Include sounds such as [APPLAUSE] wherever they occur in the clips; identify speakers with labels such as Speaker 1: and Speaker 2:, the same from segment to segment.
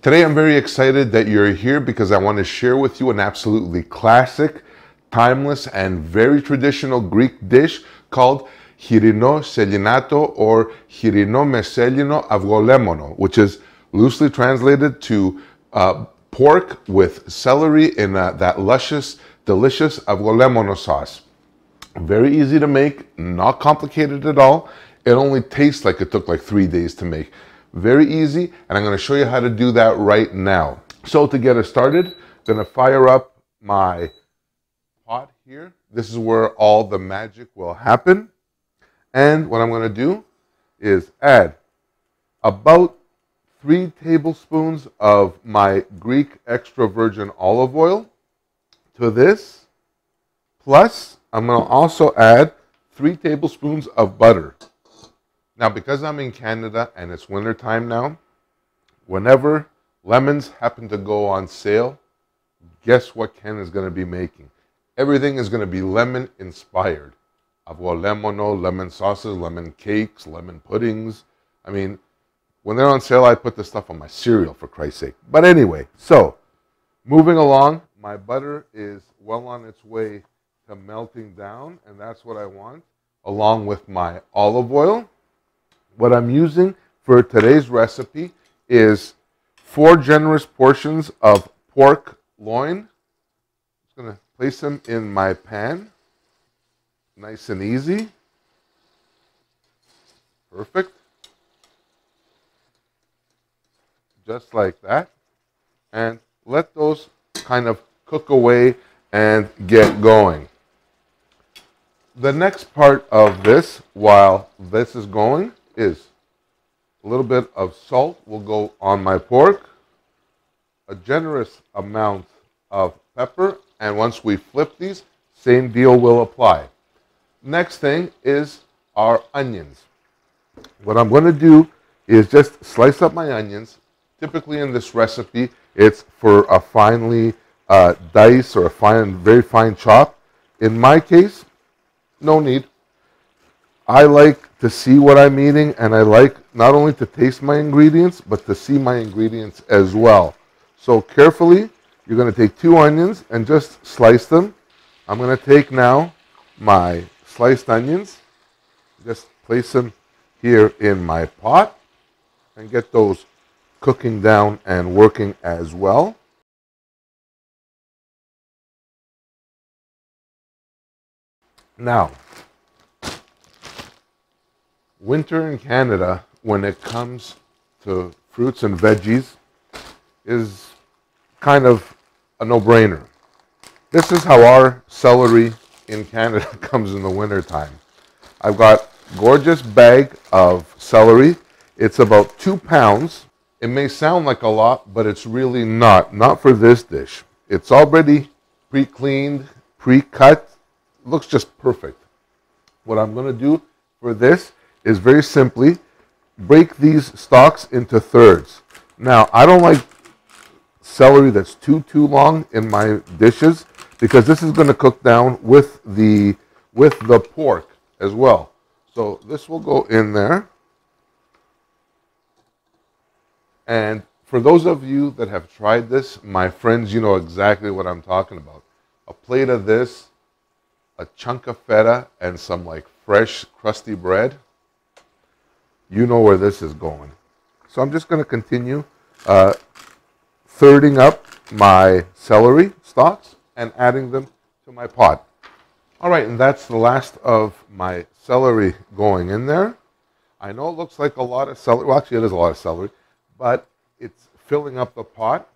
Speaker 1: Today I'm very excited that you're here because I want to share with you an absolutely classic, timeless, and very traditional Greek dish called chirino selinato or chirino meselino avgolemono, which is loosely translated to uh, pork with celery in uh, that luscious, delicious avgolemono sauce. Very easy to make, not complicated at all. It only tastes like it took like three days to make. Very easy, and I'm gonna show you how to do that right now. So to get us started, I'm gonna fire up my pot here. This is where all the magic will happen. And what I'm gonna do is add about three tablespoons of my Greek extra virgin olive oil to this. Plus, I'm gonna also add three tablespoons of butter. Now, because I'm in Canada and it's winter time now, whenever lemons happen to go on sale, guess what Ken is going to be making? Everything is going to be lemon inspired. Avgolemono, lemon sauces, lemon cakes, lemon puddings. I mean, when they're on sale, I put this stuff on my cereal for Christ's sake. But anyway, so moving along, my butter is well on its way to melting down, and that's what I want, along with my olive oil. What I'm using for today's recipe is four generous portions of pork loin. I'm going to place them in my pan. Nice and easy. Perfect. Just like that. And let those kind of cook away and get going. The next part of this, while this is going, is a little bit of salt will go on my pork, a generous amount of pepper, and once we flip these, same deal will apply. Next thing is our onions. What I'm going to do is just slice up my onions. Typically in this recipe, it's for a finely uh, dice or a fine, very fine chop. In my case, no need. I like to see what I'm eating, and I like not only to taste my ingredients, but to see my ingredients as well. So carefully, you're going to take two onions and just slice them. I'm going to take now my sliced onions, just place them here in my pot, and get those cooking down and working as well. Now, winter in Canada, when it comes to fruits and veggies, is kind of a no brainer. This is how our celery in Canada [LAUGHS] comes in the winter time. I've got a gorgeous bag of celery. It's about two pounds. It may sound like a lot, but it's really not. Not for this dish. It's already pre-cleaned, pre-cut. Looks just perfect. What I'm going to do for this is very simply break these stalks into thirds. Now, I don't like celery that's too, too long in my dishes because this is going to cook down with the, with the pork as well. So this will go in there. And for those of you that have tried this, my friends, you know exactly what I'm talking about. A plate of this, a chunk of feta, and some like fresh, crusty bread you know where this is going. So I'm just going to continue uh, thirding up my celery stalks and adding them to my pot. All right, and that's the last of my celery going in there. I know it looks like a lot of celery. Well, actually, it is a lot of celery, but it's filling up the pot.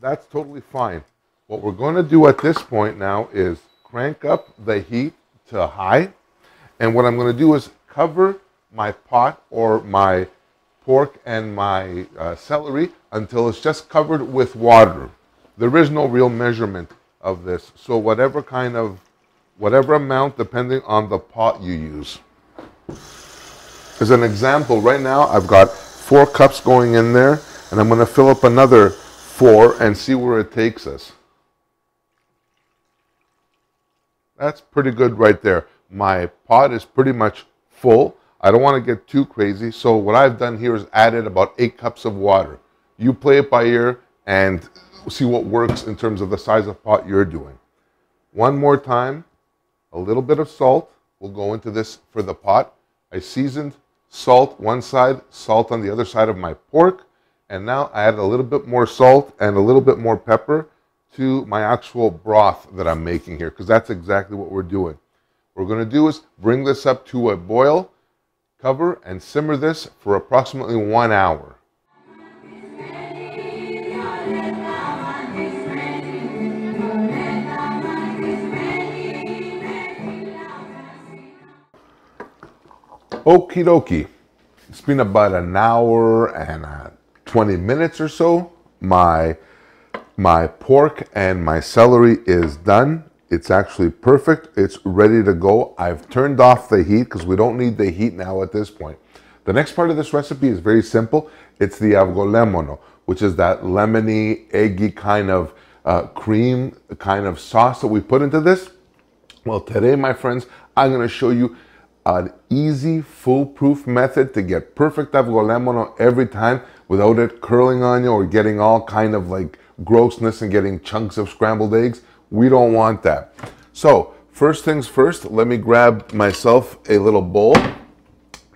Speaker 1: That's totally fine. What we're going to do at this point now is crank up the heat to high. And what I'm going to do is cover my pot or my pork and my uh, celery until it's just covered with water. There is no real measurement of this. So whatever kind of, whatever amount depending on the pot you use. As an example, right now I've got four cups going in there and I'm going to fill up another four and see where it takes us. That's pretty good right there. My pot is pretty much full. I don't want to get too crazy. So what I've done here is added about eight cups of water. You play it by ear and see what works in terms of the size of pot you're doing. One more time, a little bit of salt will go into this for the pot. I seasoned salt one side, salt on the other side of my pork, and now I add a little bit more salt and a little bit more pepper to my actual broth that I'm making here, because that's exactly what we're doing. What we're going to do is bring this up to a boil, cover, and simmer this for approximately one hour. Okie dokie. It's been about an hour and uh, 20 minutes or so. My, my pork and my celery is done. It's actually perfect. It's ready to go. I've turned off the heat because we don't need the heat now at this point. The next part of this recipe is very simple. It's the avgolemono, which is that lemony, eggy kind of uh, cream, kind of sauce that we put into this. Well, today, my friends, I'm going to show you an easy, foolproof method to get perfect avgolemono every time without it curling on you or getting all kind of like grossness and getting chunks of scrambled eggs. We don't want that. So first things first, let me grab myself a little bowl.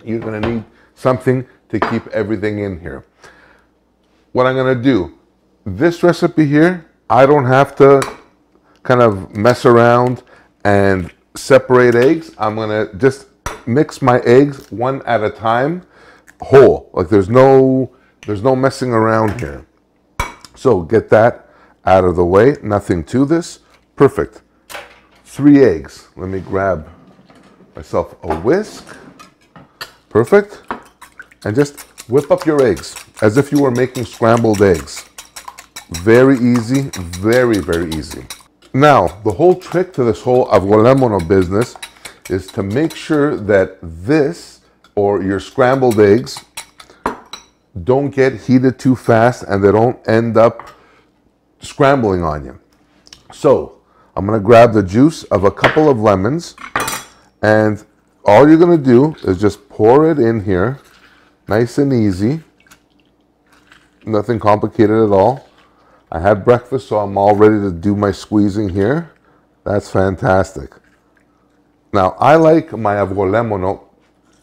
Speaker 1: You're gonna need something to keep everything in here. What I'm gonna do, this recipe here, I don't have to kind of mess around and separate eggs. I'm gonna just mix my eggs one at a time, whole. Like there's no, there's no messing around here. So get that out of the way. Nothing to this. Perfect. Three eggs. Let me grab myself a whisk. Perfect. And just whip up your eggs as if you were making scrambled eggs. Very easy, very, very easy. Now, the whole trick to this whole avgolemono business is to make sure that this or your scrambled eggs don't get heated too fast and they don't end up scrambling on you. So I'm going to grab the juice of a couple of lemons and all you're going to do is just pour it in here nice and easy. Nothing complicated at all. I had breakfast so I'm all ready to do my squeezing here. That's fantastic. Now, I like my avgolemono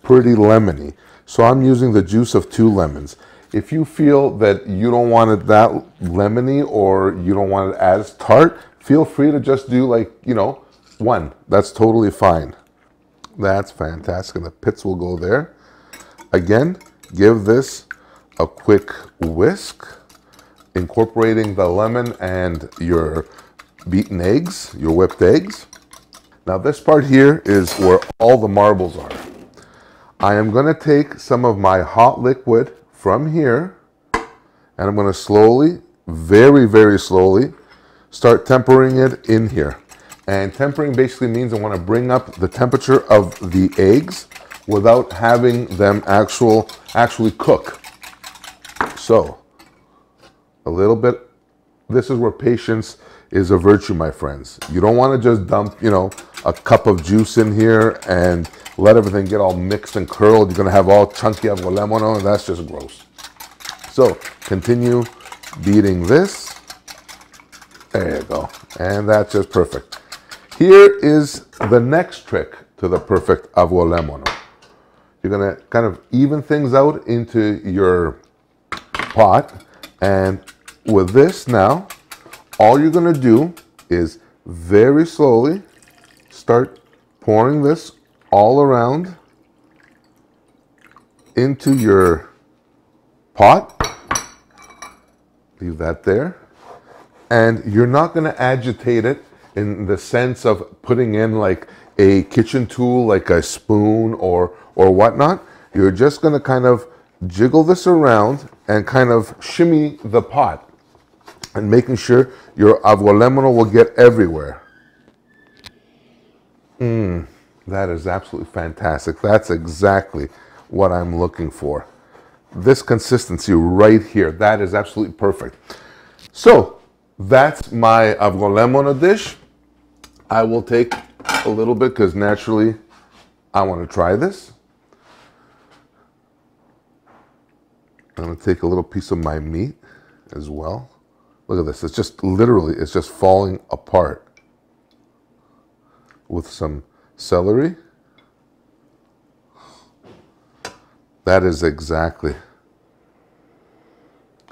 Speaker 1: pretty lemony, so I'm using the juice of two lemons. If you feel that you don't want it that lemony or you don't want it as tart, feel free to just do like, you know, one. That's totally fine. That's fantastic. And the pits will go there. Again, give this a quick whisk, incorporating the lemon and your beaten eggs, your whipped eggs. Now this part here is where all the marbles are. I am going to take some of my hot liquid from here and I'm going to slowly, very, very slowly, start tempering it in here. And tempering basically means I want to bring up the temperature of the eggs without having them actual actually cook. So, a little bit, this is where patience is a virtue, my friends. You don't want to just dump, you know, a cup of juice in here and let everything get all mixed and curled. You're going to have all chunky avgolemono, and that's just gross. So continue beating this. There you go. And that's just perfect. Here is the next trick to the perfect avgolemono. You're going to kind of even things out into your pot. And with this now, all you're going to do is very slowly start pouring this all around into your pot. Leave that there. And you're not going to agitate it in the sense of putting in like a kitchen tool, like a spoon or, or whatnot. You're just going to kind of jiggle this around and kind of shimmy the pot and making sure your avgolemono will get everywhere. Mmm, that is absolutely fantastic. That's exactly what I'm looking for. This consistency right here, that is absolutely perfect. So that's my avgolemono dish. I will take a little bit because naturally I want to try this. I'm going to take a little piece of my meat. as well. Look at this. It's just literally, it's just falling apart with some celery. That is exactly.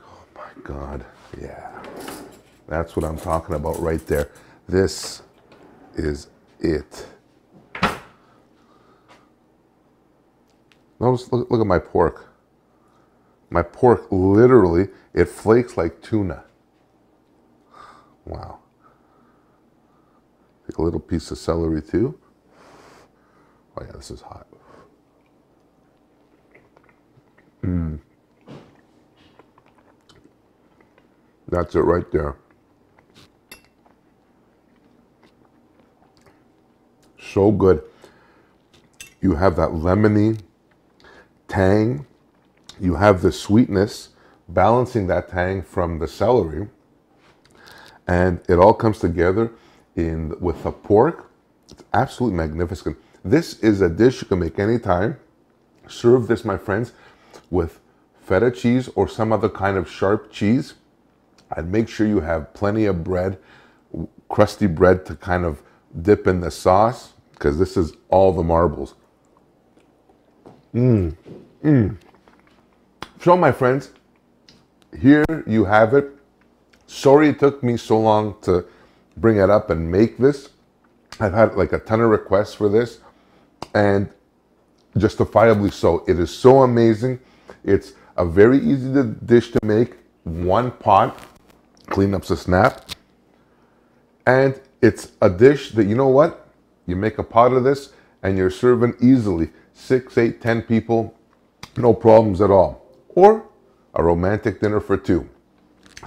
Speaker 1: Oh my God. Yeah. That's what I'm talking about right there. This is it. Notice, look, look at my pork. My pork literally, it flakes like tuna. Wow. Take a little piece of celery too. Oh yeah, this is hot. Mmm. That's it right there. So good. You have that lemony tang. You have the sweetness balancing that tang from the celery. And it all comes together in with the pork. It's absolutely magnificent. This is a dish you can make anytime. Serve this, my friends, with feta cheese or some other kind of sharp cheese. I'd make sure you have plenty of bread, crusty bread to kind of dip in the sauce, because this is all the marbles. Mmm, mmm. So, my friends, here you have it. Sorry it took me so long to bring it up and make this. I've had like a ton of requests for this, and justifiably so. It is so amazing. It's a very easy dish to make. One pot, clean a snap. And it's a dish that, you know what? You make a pot of this and you're serving easily six, eight, ten people, no problems at all. Or a romantic dinner for two.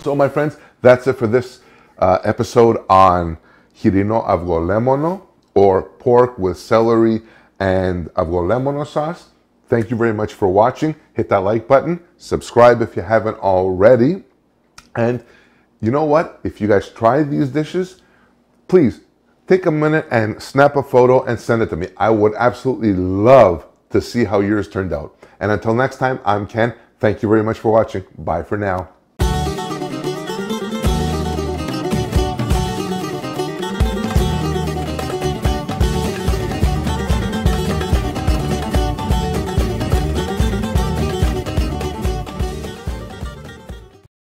Speaker 1: So, my friends, that's it for this uh, episode on Chirino avgolemono or pork with celery and avgolemono sauce. Thank you very much for watching. Hit that like button. Subscribe if you haven't already. And you know what? If you guys try these dishes, please take a minute and snap a photo and send it to me. I would absolutely love to see how yours turned out. And until next time, I'm Ken. Thank you very much for watching. Bye for now.